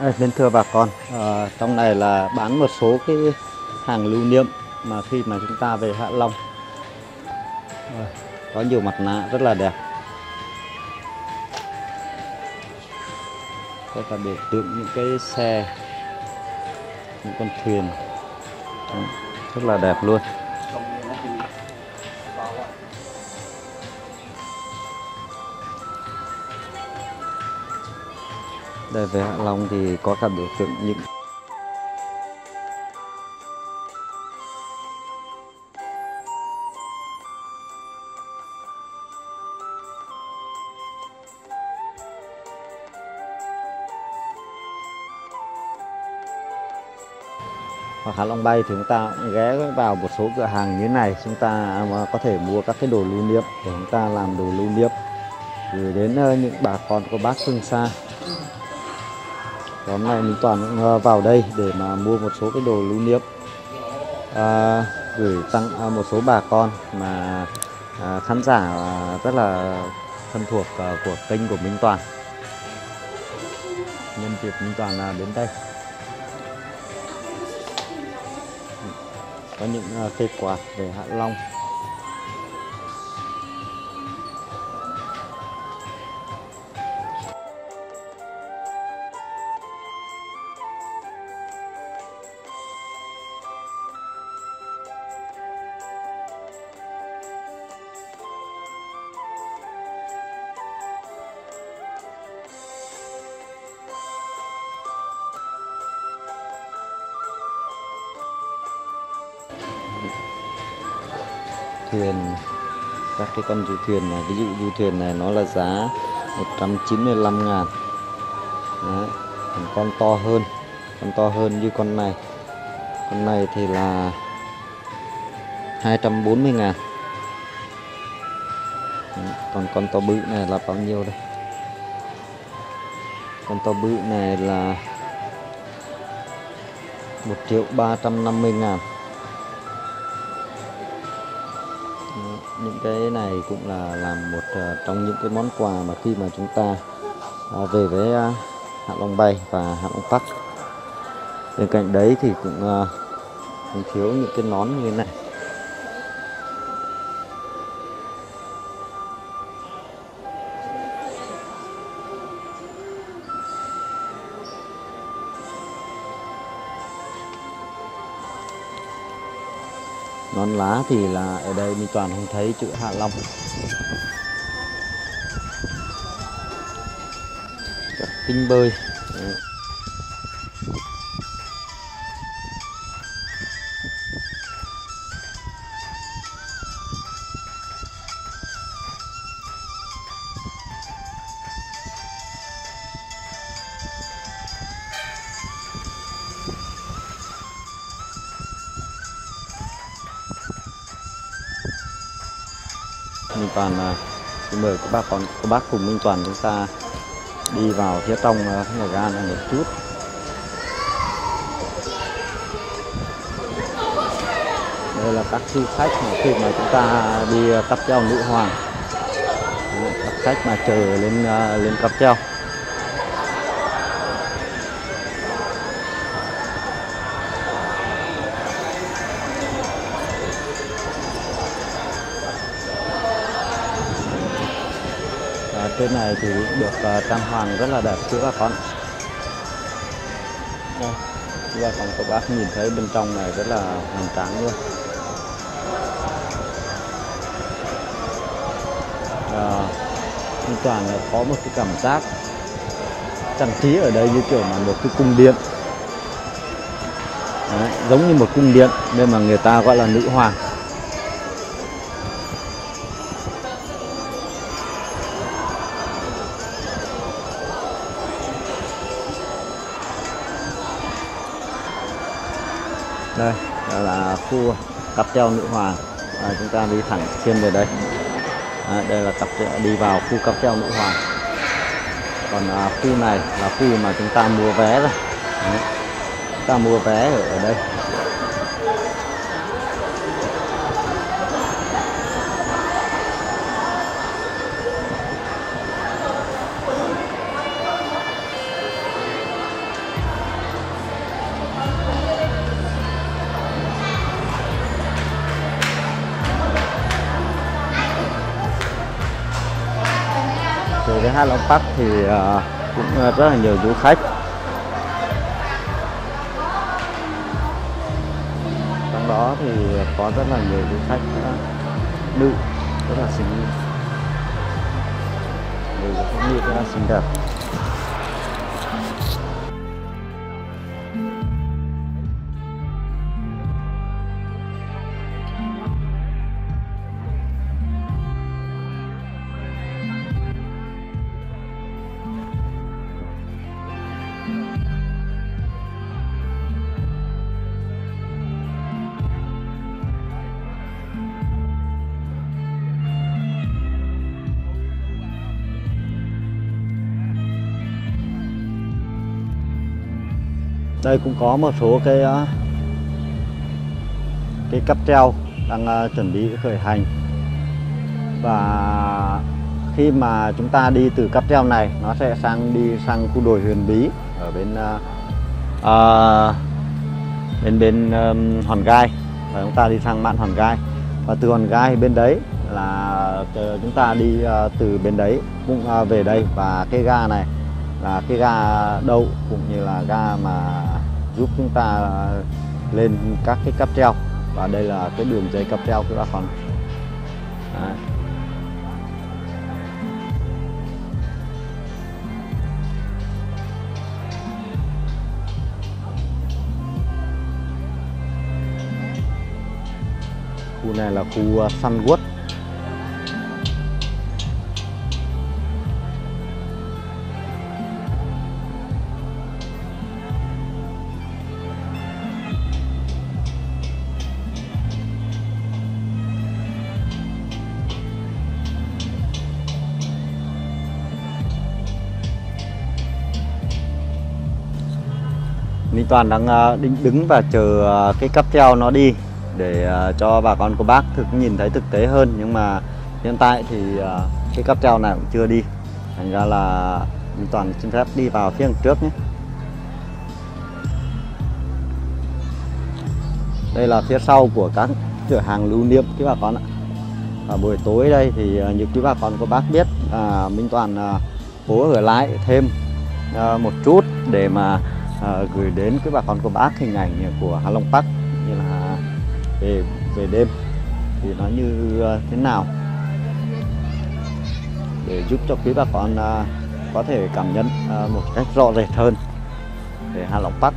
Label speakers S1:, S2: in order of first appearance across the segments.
S1: Ờ, à, nên thưa bà con, à, trong này là bán một số cái hàng lưu niệm mà khi mà chúng ta về Hạ Long à, có nhiều mặt nạ rất là đẹp. Có cả biểu tượng những cái xe, những con thuyền Đó, rất là đẹp luôn. Đây về Hạ Long thì có cả biểu tượng những hoặc Hạ Long bay thì chúng ta cũng ghé vào một số cửa hàng như thế này, chúng ta có thể mua các cái đồ lưu niệm để chúng ta làm đồ lưu niệm. Gửi đến ờ, những bà con của bác phương xa hôm nay mình toàn cũng vào đây để mà mua một số cái đồ lưu niệm. À, gửi tặng à, một số bà con mà à, khán giả à, rất là thân thuộc à, của kênh của Minh Toàn. Nhân dịp Minh Toàn là đến đây. Có những à, cây quạt về Hạ Long. Thuyền, các cái con du thuyền này, ví dụ du thuyền này nó là giá 195 ngàn Đấy. con to hơn, con to hơn như con này con này thì là 240 ngàn Đấy. còn con to bự này là bao nhiêu đây con to bự này là 1 triệu 350 ngàn những cái này cũng là làm một ờ, trong những cái món quà mà khi mà chúng ta ờ, về với ờ, Hạ Long Bay và Hạ Long Park. Bên cạnh đấy thì cũng ờ, không thiếu những cái nón như thế này. Nón lá thì là ở đây mình toàn không thấy chữ Hạ Long Các kinh bơi Đấy. Minh Toàn à, xin mời các bác con các bác cùng Minh Toàn chúng ta đi vào phía trong nhà ga này một chút. Đây là các du khách mà khi mà chúng ta đi à, cáp treo nữ hoàng. Đấy, các khách mà chờ lên à, lên cáp treo. Trên này thì được à, trang hoàng rất là đẹp thưa các con. Đây. Bà con các bác nhìn thấy bên trong này rất là hoành tráng luôn. À, hoàn toàn là có một cái cảm giác trang trí ở đây như kiểu là một cái cung điện. Đấy, giống như một cung điện nên mà người ta gọi là nữ hoàng đây là khu cặp treo nữ hoàng à, chúng ta đi thẳng xuyên về đây. À, đây là cặp đi vào khu cặp treo nữ hoàng còn à, khu này là khu mà chúng ta mua vé rồi. Đấy. chúng ta mua vé ở đây. Cái Hạ Long Park thì ờ, cũng rất là nhiều du khách. Trong đó thì có rất là nhiều du khách ờ, nữ rất là xinh. Nhiều du khách nữ rất là xinh đẹp. Đây cũng có một số cái ờ, cái cáp treo đang ờ, chuẩn bị khởi hành. Và khi mà chúng ta đi từ cáp treo này nó sẽ sang đi sang khu đồi huyền bí ở bên uh, bên bên um, hòn gai. Và chúng ta đi sang mạn hòn gai. Và từ hòn gai bên đấy là chúng ta đi uh, từ bên đấy cũng uh, về đây. Và cái ga này là cái ga đậu cũng như là ga mà giúp chúng ta lên các cái cáp treo. Và đây là cái đường dây cáp treo của bà con Đấy. khu này là khu săn Sunwood Toàn đang à, định đứng và chờ à, cái cáp treo nó đi để à, cho bà con cô bác thực nhìn thấy thực tế hơn. Nhưng mà hiện tại thì cái cáp treo này cũng chưa đi. Thành ra là Minh Toàn xin phép đi vào phía trước nhé. Đây là phía sau của các cửa hàng lưu niệm các bà con ạ. Và buổi tối đây thì như quý bà con cô bác biết à, Minh Toàn cố ở lại thêm một chút để mà uh, gửi đến quý bà con cô bác hình ảnh của Hạ Long Park như là về về đêm. Thì nó như uh, thế nào? Để giúp cho quý bà con uh, có thể cảm nhận uh, một cách rõ rệt hơn về Hạ Long Park.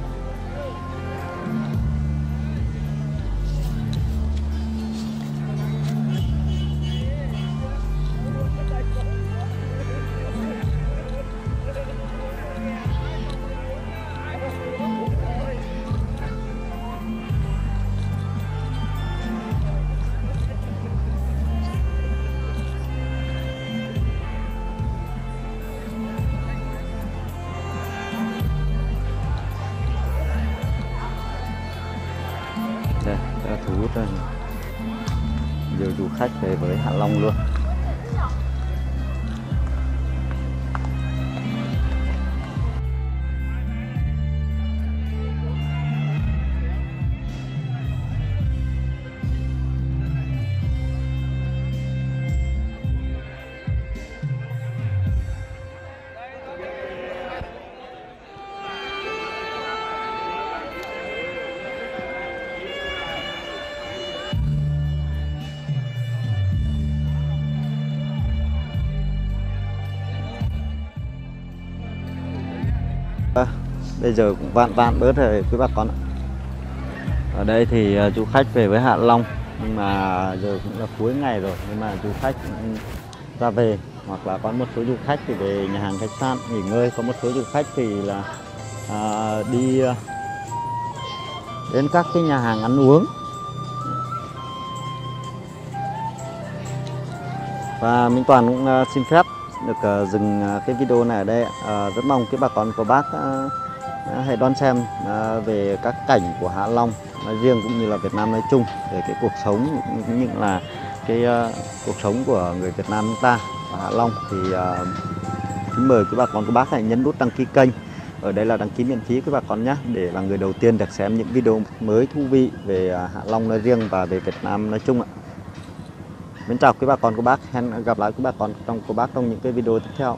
S1: Khách về với Hạ Long luôn. Bây giờ cũng vạn vạn bớt rồi quý bà con ạ. Ở đây thì à, du khách về với Hạ Long nhưng mà giờ cũng là cuối ngày rồi nhưng mà du khách ra về hoặc là có một số du khách thì về nhà hàng khách sạn nghỉ ngơi. Có một số du khách thì là à, đi à, đến các cái nhà hàng ăn uống. Và Minh Toàn cũng à, xin phép được dừng cái video này ở đây rất mong cái bà con của bác Ờ, hãy đón xem ờ, về các cảnh của Hạ Long nói riêng cũng như là Việt Nam nói chung về cái cuộc sống cũng như là cái ờ, cuộc sống của người Việt Nam chúng ta ở Hạ Long thì kính mời quý bà con các bác hãy nhấn nút đăng ký kênh. Ở đây là đăng ký miễn phí quý bà con nhé, để là người đầu tiên được xem những video mới thú vị về Hạ Long nói riêng và về Việt Nam nói chung ạ. Mến chào quý bà con cô bác, hẹn gặp lại quý bà con trong cô bác trong những cái video tiếp theo.